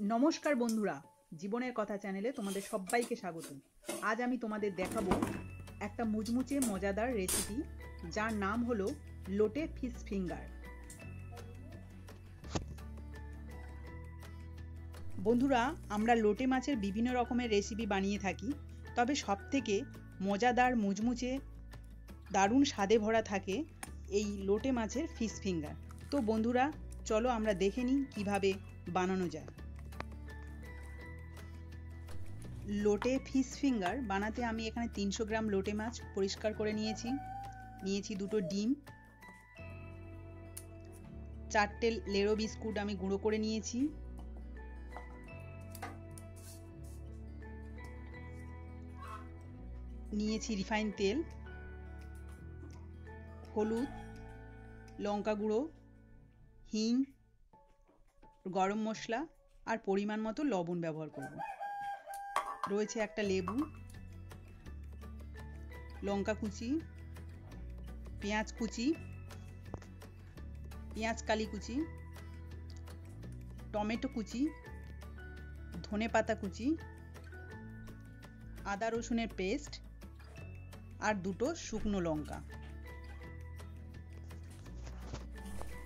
নমস্কার বন্ধুরা, জীবনের কথা চ্যানেলে তোমাদের সবাইকে স্বাগত। আজ আমি তোমাদের দেখাবো একটা মুচমুচে মজাদার রেসিপি যার নাম হলো লোটে ফিশ ফিঙ্গার। বন্ধুরা, আমরা লোটে মাছের বিভিন্ন রকমের রেসিপি বানিয়ে থাকি, তবে সবথেকে মজাদার, মুচমুচে, দারুণ স্বাদে ভরা থাকে এই লোটে মাছের ফিশ ফিঙ্গার। তো বন্ধুরা, চলো আমরা দেখে নিই কীভাবে বানানো যায়। লোটে ফিশ ফিঙ্গার বানাতে আমি এখানে তিনশো গ্রাম লোটে মাছ পরিষ্কার করে নিয়েছি। নিয়েছি দুটো ডিম। চারটে লেরো বিস্কুট আমি গুঁড়ো করে নিয়েছি। নিয়েছি রিফাইন তেল, হলুদ, লঙ্কা গুঁড়ো, হিং, গরম মশলা আর পরিমাণ মতো লবণ ব্যবহার করব। রয়েছে একটা লেবু, লঙ্কা কুচি, পেঁয়াজ কুচি, পেঁয়াজ কালি কুচি, টমেটো কুচি, ধনে পাতা কুচি, আদা রসুনের পেস্ট আর দুটো শুকনো লঙ্কা।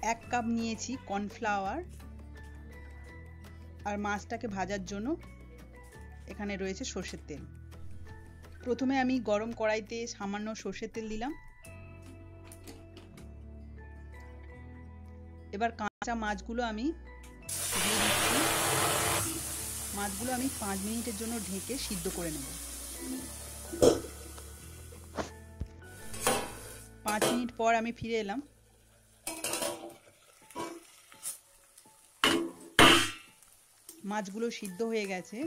এক কাপ নিয়েছি কর্নফ্লাওয়ার আর মাছটাকে ভাজার জন্য এখানে রয়েছে সর্ষের তেল। প্রথমে আমি গরম কড়াইতে সামান্য সর্ষের তেল দিলাম। এবার কাঁচা মাছগুলো আমি মাছগুলো আমি পাঁচ মিনিটের জন্য ঢেকে সিদ্ধ করে নেব। পাঁচ মিনিট পর আমি ফিরে এলাম। মাছগুলো সিদ্ধ হয়ে গেছে।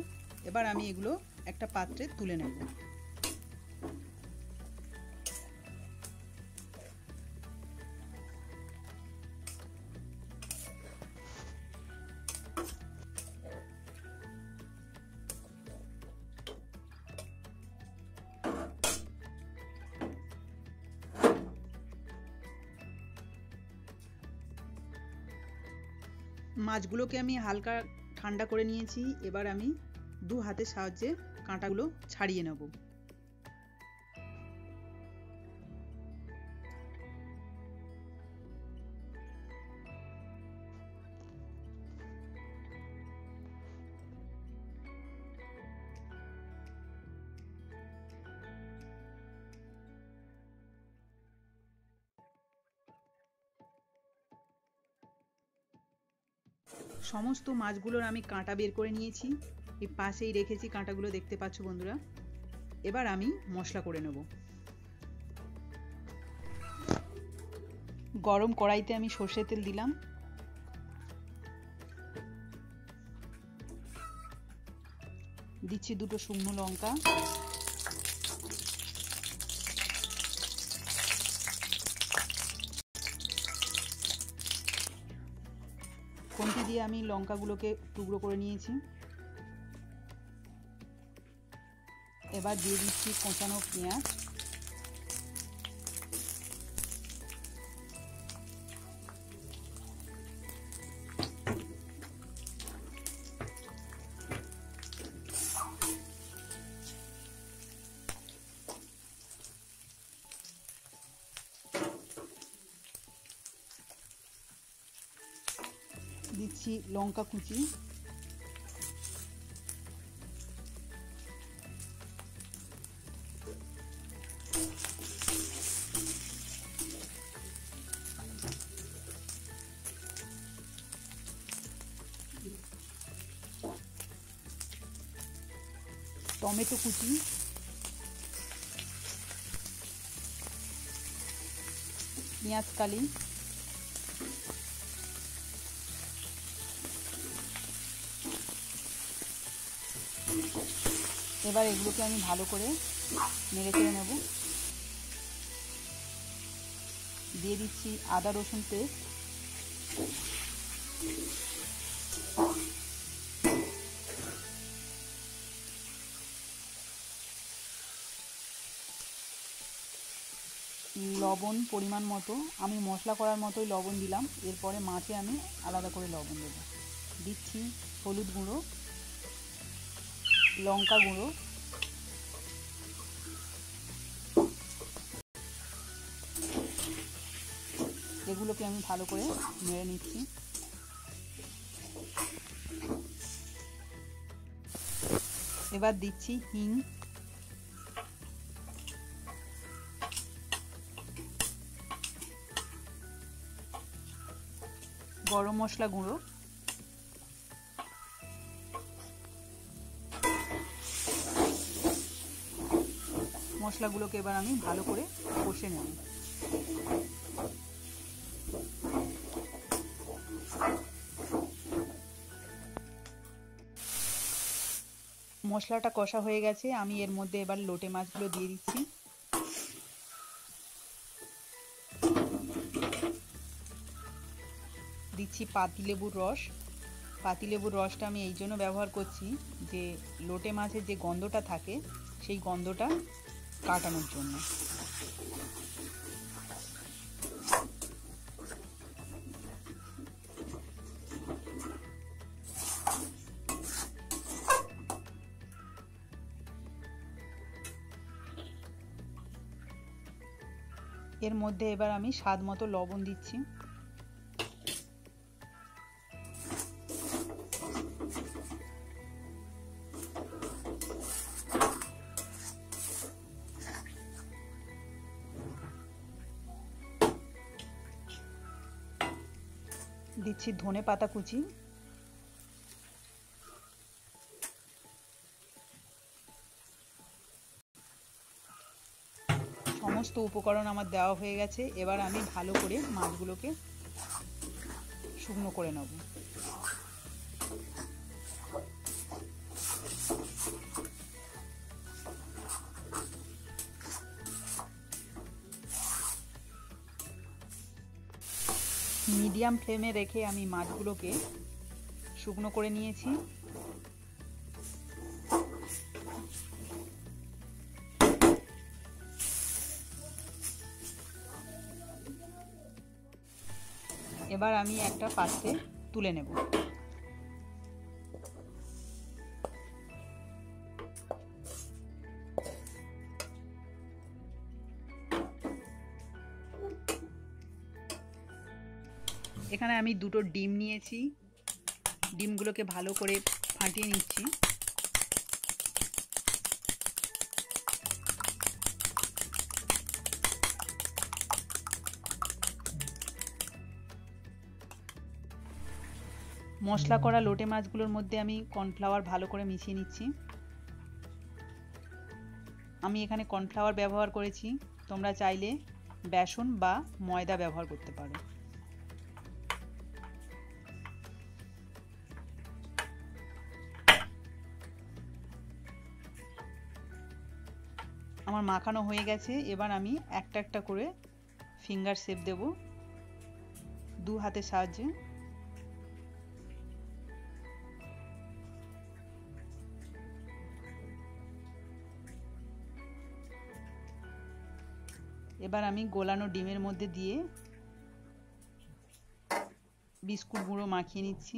এবার আমি এগুলো একটা পাত্রে তুলে নেব। মাছগুলোকে আমি হালকা ঠান্ডা করে নিয়েছি। এবার আমি দু হাতের সাহায্যে কাঁটাগুলো ছাড়িয়ে নেব। সমস্ত মাছগুলোর আমি কাঁটা বের করে নিয়েছি। এই পাশেই রেখেছি কাঁটাগুলো, দেখতে পাচ্ছ বন্ধুরা। এবার আমি মশলা করে নেব। গরম কড়াইতে আমি সর্ষের তেল দিলাম। দিচ্ছি দুটো শুকনো লঙ্কা। খুন্তি দিয়ে আমি লঙ্কাগুলোকে টুকরো করে নিয়েছি। এবার দিয়ে দিচ্ছি কোঁচানো পেঁয়াজ। দিচ্ছি লঙ্কা কুচি। টমেটো কুচি পেঁয়াজ এবার এগুলোকে আমি ভালো করে নেড়ে চেড়ে নেব। দিয়ে দিচ্ছি আদা রসুন পেস্ট। লবণ পরিমাণ মতো, আমি মশলা করার মতোই লবণ দিলাম, এরপরে মাছে আমি আলাদা করে লবণ দেবো। দিচ্ছি হলুদ গুঁড়ো, লঙ্কা গুঁড়ো এগুলোকে আমি ভালো করে নেড়ে নিচ্ছি। এবার দিচ্ছি হিং। গরম মশলা গুঁড়ো। মশলাগুলোকে এবার আমি ভালো করে কষে নেব। মশলাটা কষা হয়ে গেছে, আমি এর মধ্যে এবার লোটে মাছগুলো দিয়ে দিচ্ছি। দিচ্ছি পাতিলেবুর রস। পাতিলেবুর রসটা আমি এই জন্য ব্যবহার করছি যে লোটে মাছের যে গন্ধটা থাকে, সেই গন্ধটা কাটানোর জন্য। এর মধ্যে এবার আমি স্বাদ মতো লবণ দিচ্ছি। দিচ্ছি ধনে পাতা কুচি। সমস্ত উপকরণ আমার দেওয়া হয়ে গেছে। এবার আমি ভালো করে মাছগুলোকে শুকনো করে নেব। মিডিয়াম ফ্লেমে রেখে আমি মাছগুলোকে শুকনো করে নিয়েছি। এবার আমি একটা পাত্রে তুলে নেব। এখানে আমি দুটো ডিম নিয়েছি। ডিমগুলোকে ভালো করে ফাটিয়ে নিচ্ছি। মশলা করা লোটে মাছগুলোর মধ্যে আমি কর্নফ্লাওয়ার ভালো করে মিশিয়ে নিচ্ছি। আমি এখানে কর্নফ্লাওয়ার ব্যবহার করেছি। তোমরা চাইলে বেসন বা ময়দা ব্যবহার করতে পারো। আমার মাখানো হয়ে গেছে। এবার আমি একটা একটা করে ফিঙ্গার শেপ দেব। দু হাতের সাহায্যে। এবার আমি গোলানো ডিমের মধ্যে দিয়ে বিস্কুট গুঁড়ো মাখিয়ে নিচ্ছি।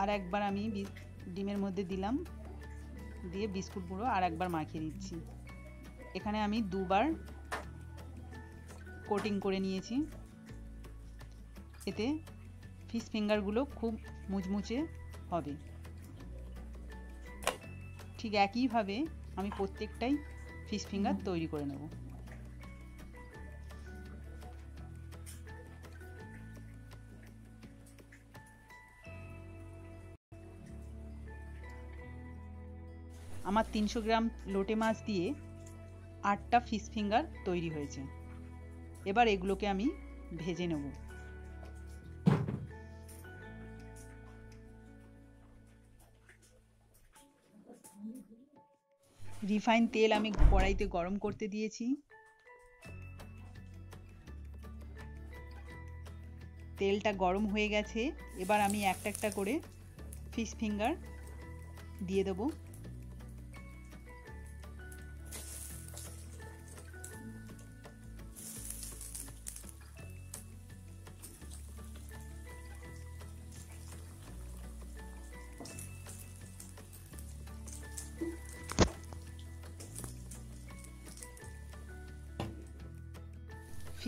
আর একবার আমি ডিমের মধ্যে দিলাম, দিয়ে বিস্কুট গুঁড়ো আর একবার মাখিয়ে দিচ্ছি এখানে আমি দুবার কোটিং করে নিয়েছি। এতে ফিশ ফিঙ্গারগুলো খুব মুচমুচে হবে। ঠিক একইভাবে আমি প্রত্যেকটাই ফিশ ফিঙ্গার তৈরি করে নেব। আমার তিনশো গ্রাম লোটে মাছ দিয়ে আটটা ফিশ ফিঙ্গার তৈরি হয়েছে। এবার এগুলোকে আমি ভেজে নেব। রিফাইন তেল আমি কড়াইতে গরম করতে দিয়েছি। তেলটা গরম হয়ে গেছে, এবার আমি একটা একটা করে ফিশ ফিঙ্গার দিয়ে দেবো।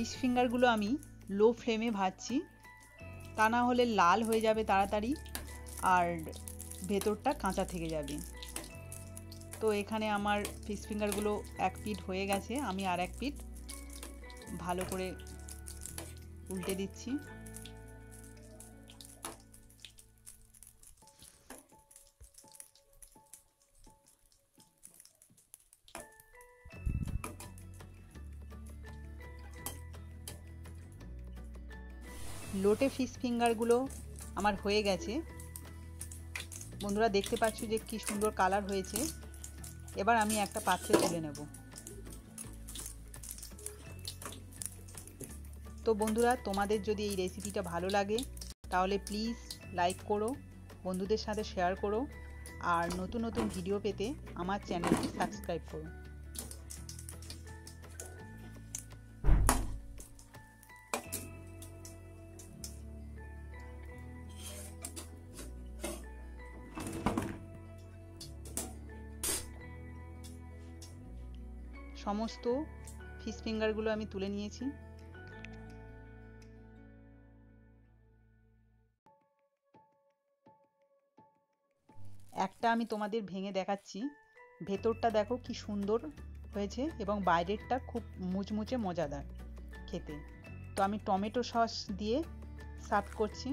ফিশ ফিঙ্গারগুলো আমি লো ফ্লেমে ভাজছি। তা না হলে লাল হয়ে যাবে তাড়াতাড়ি আর ভেতরটা কাঁচা থেকে যাবে। তো এখানে আমার ফিশ ফিঙ্গারগুলো এক পিট হয়ে গেছে, আমি আর এক পিট ভালো করে উল্টে দিচ্ছি। লোটে ফিশ ফিঙ্গারগুলো আমার হয়ে গেছে। বন্ধুরা দেখতে পাচ্ছ যে কি সুন্দর কালার হয়েছে। এবার আমি একটা পাত্রে তুলে নেব। তো বন্ধুরা, তোমাদের যদি এই রেসিপিটা ভালো লাগে, তাহলে প্লিজ লাইক করো, বন্ধুদের সাথে শেয়ার করো, আর নতুন নতুন ভিডিও পেতে আমার চ্যানেলটি সাবস্ক্রাইব করো। সমস্ত ফিশ ফিঙ্গারগুলো আমি তুলে নিয়েছি। একটা আমি তোমাদের ভেঙে দেখাচ্ছি। ভেতরটা দেখো কি সুন্দর হয়েছে এবং বাইরেরটা খুব মুচমুচে মজাদার খেতে। তো আমি টমেটো সস দিয়ে সার্ভ করছি।